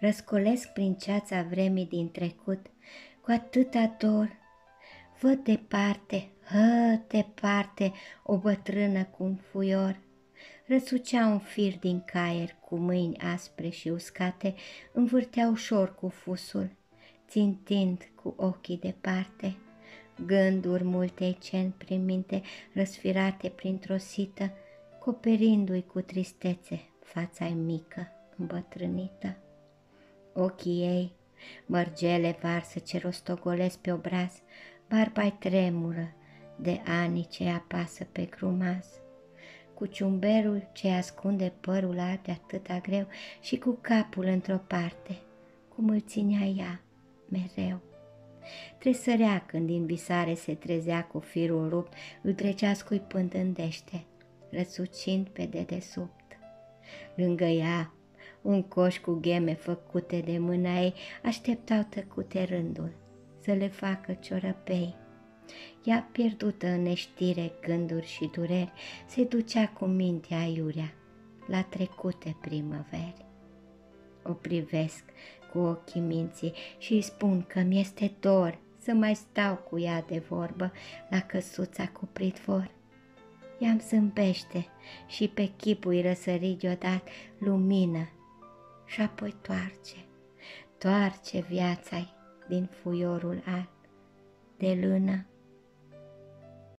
Răscolesc prin ceața vremii din trecut, cu atâta dor. Văd departe, hă, departe, o bătrână cu un fuior. Răsucea un fir din caier cu mâini aspre și uscate, învârtea ușor cu fusul, țintind cu ochii departe. Gânduri multe cen prin minte, răsfirate printr-o sită, coperindu-i cu tristețe fața mică, îmbătrânită. Ochii ei, mărgele varsă ce rostogolesc pe obraz, barba tremură de ani ce apasă pe grumaz. Cu ciumberul ce ascunde părul arde atâta greu și cu capul într-o parte, cum îl ținea ea mereu. Tresărea când din visare se trezea cu firul rupt, îl trecea scuipând în dește, răsucind pe dedesubt. Lângă ea, un coș cu gheme făcute de mâna ei așteptau tăcute rândul să le facă ciorăpei. Ea, pierdută în neștire, gânduri și dureri, se ducea cu mintea iurea la trecute primăveri. O privesc cu ochii minții și îi spun că mi-este dor să mai stau cu ea de vorbă la căsuța cu pridvor. Ea îmi zâmbește și pe chipul îi răsări deodată lumină și apoi toarce, toarce viața din fuiorul alb de lână